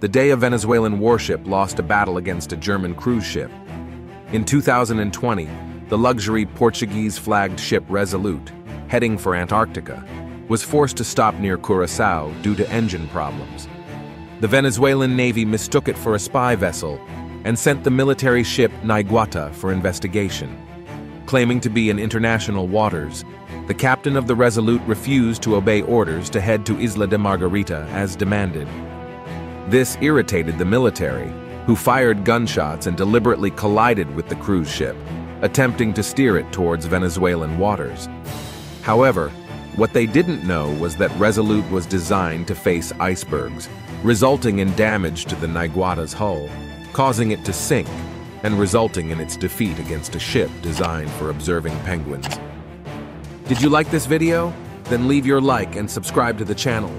the day a Venezuelan warship lost a battle against a German cruise ship. In 2020, the luxury Portuguese-flagged ship Resolute, heading for Antarctica, was forced to stop near Curacao due to engine problems. The Venezuelan Navy mistook it for a spy vessel and sent the military ship Naiguata for investigation. Claiming to be in international waters, the captain of the Resolute refused to obey orders to head to Isla de Margarita as demanded. This irritated the military, who fired gunshots and deliberately collided with the cruise ship, attempting to steer it towards Venezuelan waters. However, what they didn't know was that Resolute was designed to face icebergs, resulting in damage to the Naiguata's hull, causing it to sink and resulting in its defeat against a ship designed for observing penguins. Did you like this video? Then leave your like and subscribe to the channel